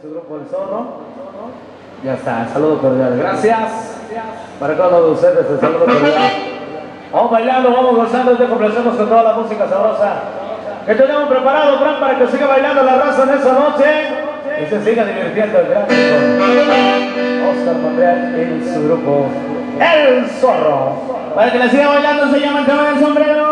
su grupo El Zorro. Ya está, saludo cordial. Gracias. Para cada uno de ustedes, el saludo cordial. Vamos bailando, vamos gozando, te complacemos con toda la música sabrosa que tenemos preparado, Fran, para que siga bailando la raza en esta noche y se siga divirtiendo el gran Oscar Monreal en su grupo El Zorro. Para que le siga bailando se llama el tema del sombrero.